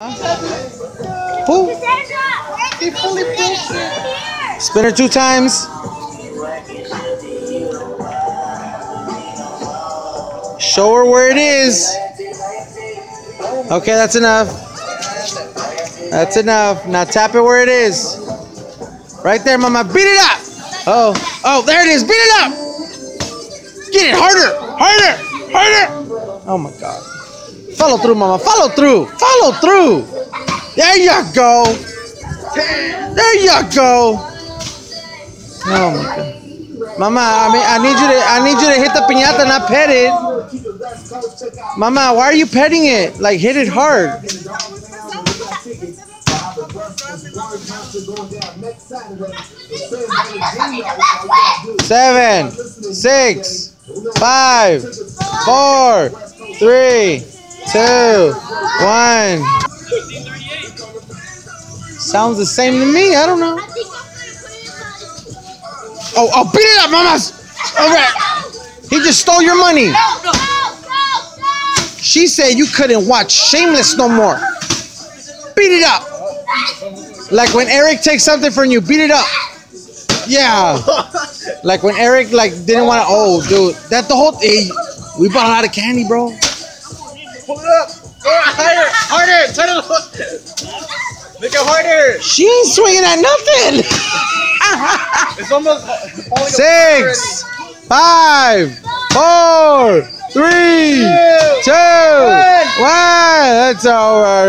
Who? He fully bullshit. Spin her two times. Show her where it is. Okay, that's enough. That's enough. Now tap it where it is. Right there, mama. Beat it up. Oh, oh, there it is. Beat it up. Get it harder, harder, harder. Oh my God. Follow through, mama. Follow through. Follow through. There you go. There you go. Oh my God. Mama, I mean, I need you to, I need you to hit the piñata, not pet it. Mama, why are you petting it? Like, hit it hard. Seven, six, five, four, three, two, one. Sounds the same to me. I don't know. Oh, oh, beat it up, mamas. All right. He just stole your money. She said you couldn't watch Shameless no more. Beat it up. Like when Eric takes something from you, beat it up. Yeah. Like when Eric like didn't want to. Oh, dude, that the whole thing. We bought a lot of candy, bro. Pull it up. Go higher, harder. Turn it. Make it harder. She ain't swinging at nothing. It's almost Six, five, four, three, two, one. That's over.